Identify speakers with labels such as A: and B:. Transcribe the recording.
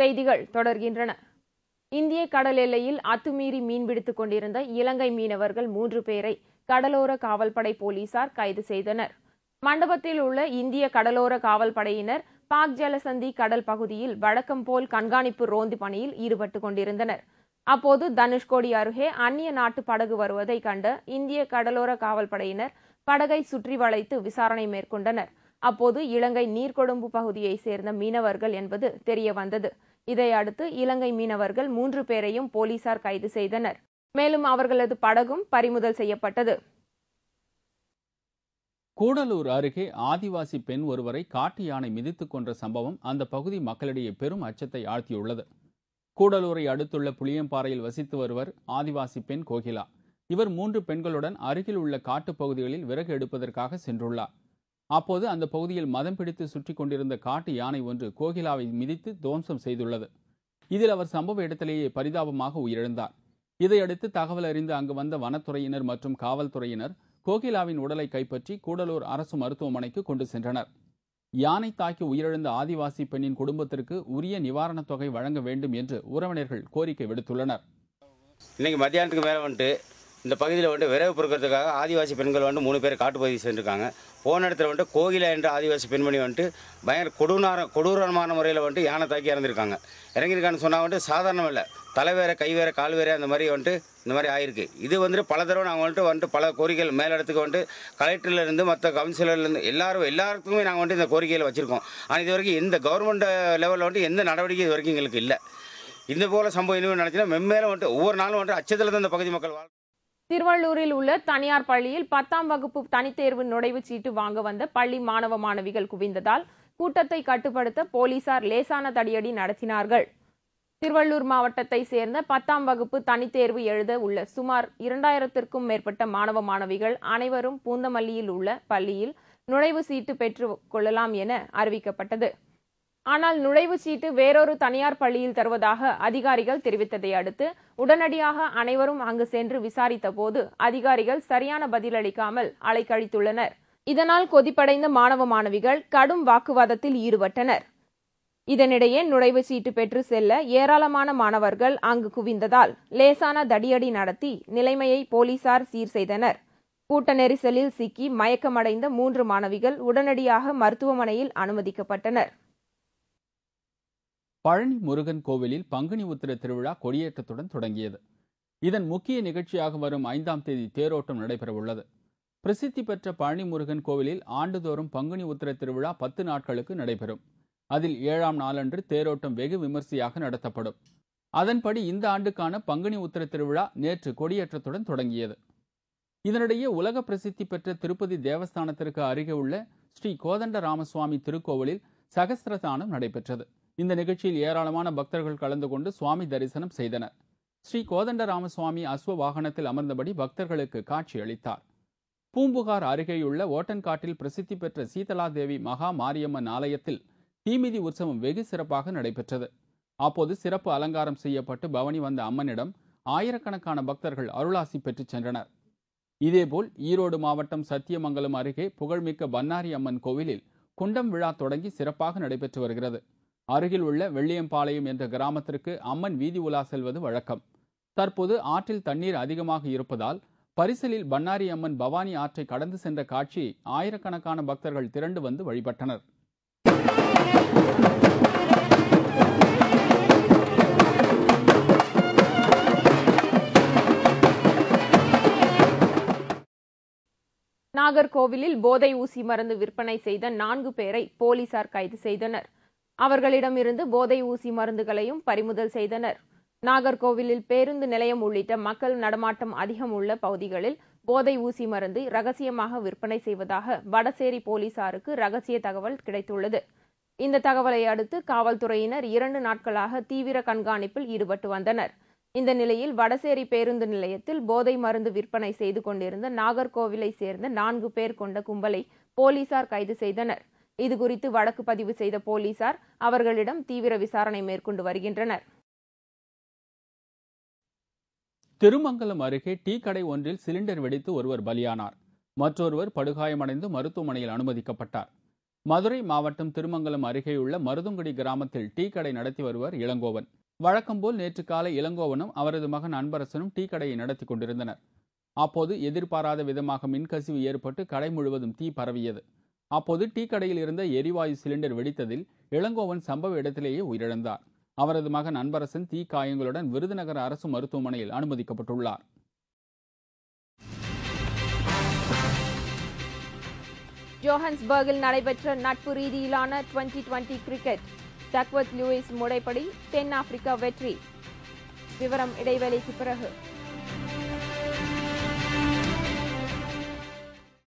A: செய்திகள் தொடர்கின்றன. இந்திய கடல் எல்லையில் அத்துமீறி மீன்பிடித்துக் கொண்டிருந்த இலங்கை மீனவர்கள் மூன்று பேரை கடலோர காவல்படை போலீசார் கைது செய்தனர். மண்டபத்தில் உள்ள இந்திய கடலோர காவல்படையினர் பாக் ஜலசந்தி கடல் பகுதியில் வழக்கம் போல் கண்காணிப்பு ரோந்து பணியில் ஈடுபட்டுக் கொண்டிருந்தனர். அப்போது தனுஷ்கோடி அருகே அந்நிய நாட்டு படகு வருவதை கண்ட இந்திய கடலோர காவல்படையினர் படகை சுற்றி வளைத்து விசாரணை மேற்கொண்டனர். அப்போது இலங்கை நீர்கொழும்பு பகுதியை சேர்ந்த மீனவர்கள் என்பது தெரிய வந்தது இதையடுத்து இலங்கை மீனவர்கள் மூன்று பேரையும் போலீசார் கைது செய்தனர். மேலும் அவர்களது படகும் பறிமுதல் செய்யப்பட்டது.
B: கூடலூர் அருகே ஆதிவாசி பெண் ஒருவரை காட்டு யானை மிதித்துக் கொன்ற சம்பவம் அந்த பகுதி மக்களிடையே பெரும் அச்சத்தை ஆழ்த்தியுள்ளது. கூடலூரை அடுத்துள்ள புளியம்பாறையில் வசித்து வருவர் ஆதிவாசி பெண் கோகிலா. இவர் மூன்று பெண்களுடன் அருகில் உள்ள காட்டுப் பகுதிகளில் விறகு எடுப்பதற்காக சென்றுள்ளார். அப்போது அந்த பகுதியில் மதம் பிடித்து சுற்றி கொண்டிருந்த காட்டு யானை ஒன்று கோகிலாவை மிதித்து துவம்சம் செய்துள்ளது. இதில் அவர் சம்பவ இடத்திலேயே பரிதாபமாக உயிரிழந்தார். இதையடுத்து தகவல் அறிந்து அங்கு வந்த வனத்துறையினர் மற்றும் காவல்துறையினர் கோகிலாவின் உடலை கைப்பற்றி கூடலூர் அரசு மருத்துவமனைக்கு கொண்டு சென்றனர். யானை தாக்கி உயிரிழந்த ஆதிவாசி பெண்ணின் குடும்பத்திற்கு உரிய நிவாரணத் தொகை வழங்க வேண்டும் என்று உறவினர்கள் கோரிக்கை விடுத்துள்ளனர்.
C: இன்னைக்கு மத்தியானத்துக்கு மேலே வந்துட்டு இந்த பகுதியில் வந்துட்டு விரைவு பொறுக்கிறதுக்காக ஆதிவாசி பெண்கள் வந்துட்டு மூணு பேர் காட்டுப்பகுதி சென்றிருக்காங்க போன இடத்துல வந்துட்டு கோகிலா என்ற ஆதிவாசி பெண்மணி வந்துட்டு பயங்கர கொடூர கொடூரமான முறையில் வந்துட்டு யானை தாக்கி இறந்துருக்காங்க. இறங்கியிருக்கான்னு சொன்னால் வந்துட்டு சாதாரணம் இல்லை. தலை வேற கை வேற கால் வேற அந்த மாதிரி வந்துட்டு இந்த மாதிரி ஆயிருக்கு. இது வந்துட்டு பல தடவை நாங்கள் வந்துட்டு வந்துட்டு பல கோரிக்கைகள் மேலிடத்துக்கு வந்துட்டு கலெக்டர்லேருந்து மற்ற கவுன்சிலர்லேருந்து எல்லாரும் எல்லாருக்குமே நாங்கள் வந்துட்டு இந்த கோரிக்கையில் வச்சுருக்கோம். ஆனால் இது வரைக்கும் எந்த கவர்மெண்ட் லெவலில் வந்துட்டு எந்த நடவடிக்கை இது வரைக்கும் எங்களுக்கு இல்லை. இந்த போல சம்பவம் இனிமேல் நடத்தினா மென்மேலும் வந்துட்டு ஒவ்வொரு நாளும் வந்துட்டு அச்சத்தில் தான் இந்த பகுதி மக்கள் வாழ்
A: திருவள்ளூரில் உள்ள தனியார் பள்ளியில் பத்தாம் வகுப்பு தனித்தேர்வு நுழைவுச் சீட்டு வாங்க வந்த பள்ளி மாணவ மாணவிகள் குவிந்ததால் கூட்டத்தை கட்டுப்படுத்த போலீசார் லேசான தடியடி நடத்தினார்கள். திருவள்ளூர் மாவட்டத்தை சேர்ந்த பத்தாம் வகுப்பு தனித்தேர்வு எழுத உள்ள சுமார் இரண்டாயிரத்திற்கும் மேற்பட்ட மாணவ மாணவிகள் அனைவரும் பூந்தமல்லியில் உள்ள பள்ளியில் நுழைவு சீட்டு பெற்றுக் கொள்ளலாம் என அறிவிக்கப்பட்டது. ஆனால் நுழைவுச் சீட்டு வேறொரு தனியார் பள்ளியில் தருவதாக அதிகாரிகள் தெரிவித்ததை அடுத்து உடனடியாக அனைவரும் அங்கு சென்று விசாரித்த போது அதிகாரிகள் சரியான பதிலளிக்காமல் அலைக்கழித்துள்ளனர். இதனால் கொதிப்படைந்த மாணவ மாணவிகள் கடும் வாக்குவாதத்தில் ஈடுபட்டனர். இதனிடையே நுழைவுச் சீட்டு பெற்று செல்ல ஏராளமான மாணவர்கள் அங்கு குவிந்ததால் லேசான தடியடி நடத்தி நிலைமையை போலீசார் சீர் செய்தனர். கூட்ட நெரிசலில் சிக்கி மயக்கமடைந்த மூன்று மாணவிகள் உடனடியாக மருத்துவமனையில் அனுமதிக்கப்பட்டனர்.
B: பழனி முருகன் கோவிலில் பங்குனி உத்திர திருவிழா கொடியேற்றத்துடன் தொடங்கியது. இதன் முக்கிய நிகழ்ச்சியாக வரும் ஐந்தாம் தேதி தேரோட்டம் நடைபெறவுள்ளது. பிரசித்தி பெற்ற பழனி முருகன் கோவிலில் ஆண்டுதோறும் பங்குனி உத்திர திருவிழா பத்து நாட்களுக்கு நடைபெறும். அதில் ஏழாம் நாளன்று தேரோட்டம் வெகு விமர்சையாக நடத்தப்படும். அதன்படி இந்த ஆண்டுக்கான பங்குனி உத்திர திருவிழா நேற்று கொடியேற்றத்துடன் தொடங்கியது. இதனிடையே உலக பிரசித்தி பெற்ற திருப்பதி தேவஸ்தானத்திற்கு அருகே உள்ள ஸ்ரீ கோதண்ட ராமசுவாமி திருக்கோவிலில் சகஸ்திரதானம் நடைபெற்றது. இந்த நிகழ்ச்சியில் ஏராளமான பக்தர்கள் கலந்து கொண்டு சுவாமி தரிசனம் செய்தனர். ஸ்ரீ கோதண்ட ராமசுவாமி அஸ்வ வாகனத்தில் அமர்ந்தபடி பக்தர்களுக்கு காட்சி அளித்தார். பூம்புகார் அருகேயுள்ள ஓட்டன்காட்டில் பிரசித்தி பெற்ற சீதலாதேவி மகா மாரியம்மன் ஆலயத்தில் தீமிதி உற்சவம் வெகு சிறப்பாக நடைபெற்றது. அப்போது சிறப்பு அலங்காரம் செய்யப்பட்டு பவனி வந்த அம்மனிடம் ஆயிரக்கணக்கான பக்தர்கள் அருளாசி பெற்றுச் சென்றனர். இதேபோல் ஈரோடு மாவட்டம் சத்தியமங்கலம் அருகே புகழ்மிக்க பன்னாரி அம்மன் கோவிலில் குண்டம் விழா தொடங்கி சிறப்பாக நடைபெற்று வருகிறது. அருகில் உள்ள வெள்ளியம்பாளையம் என்ற கிராமத்திற்கு அம்மன் வீதி உலா செல்வது வழக்கம். தற்போது ஆற்றில் தண்ணீர் அதிகமாக இருப்பதால் பரிசலில் பன்னாரி அம்மன் பவானி ஆற்றை கடந்து சென்ற காட்சி ஆயிரக்கணக்கான பக்தர்கள் திரண்டு வந்து வழிபட்டனர்.
A: நாகர்கோவிலில் போதை ஊசி மருந்து விற்பனை செய்த நான்கு பேரை போலீசார் கைது செய்தனர். அவர்களிடமிருந்து போதை ஊசி மருந்துகளையும் பறிமுதல் செய்தனர். நாகர்கோவிலில் பேருந்து நிலையம் உள்ளிட்ட மக்கள் நடமாட்டம் அதிகம் உள்ள பகுதிகளில் போதை ஊசி மருந்து ரகசியமாக விற்பனை செய்வதாக வடசேரி போலீசாருக்கு ரகசிய தகவல் கிடைத்துள்ளது. இந்த தகவலை அடுத்து காவல்துறையினர் இரண்டு நாட்களாக தீவிர கண்காணிப்பில் ஈடுபட்டு வந்தனர். இந்த நிலையில் வடசேரி பேருந்து நிலையத்தில் போதை மருந்து விற்பனை செய்து கொண்டிருந்த நாகர்கோவிலை சேர்ந்த நான்கு பேர் கொண்ட கும்பலை போலீசார் கைது செய்தனர். இதுகுறித்து வழக்கு பதிவு செய்த போலீசார் அவர்களிடம் தீவிர விசாரணை மேற்கொண்டு வருகின்றனர்.
B: திருமங்கலம் அருகே டீ கடை ஒன்றில் சிலிண்டர் வெடித்து ஒருவர் பலியானார். மற்றொருவர் படுகாயமடைந்து மருத்துவமனையில் அனுமதிக்கப்பட்டார். மதுரை மாவட்டம் திருமங்கலம் அருகேயுள்ள மருதுங்குடி கிராமத்தில் டீ கடை நடத்தி வருவர் இளங்கோவன். வழக்கம்போல் நேற்று காலை இளங்கோவனும் அவரது மகன் அன்பரசனும் டீ கடையை நடத்தி கொண்டிருந்தனர். அப்போது எதிர்பாராத விதமாக மின்கசிவு ஏற்பட்டு கடை முழுவதும் தீ பரவியது. அப்போது டீ கடையில் இருந்த எரிவாயு சிலிண்டர் வெடித்ததில் இளங்கோவன் சம்பவ இடத்திலேயே உயிரிழந்தார். அவரது மகன் அன்பரசன் தீ காயங்களுடன் விருதுநகர் அரசு மருத்துவமனையில் அனுமதிக்கப்பட்டுள்ளார்.
A: ஜோஹன்ஸ்பர்கில் நடைபெற்ற நட்பு ரீதியிலான twenty twenty cricket Duckworth Lewis முறைப்படி தென்னாப்பிரிக்கா வெற்றி. விவரம் இடைவேளைக்கு பிறகு.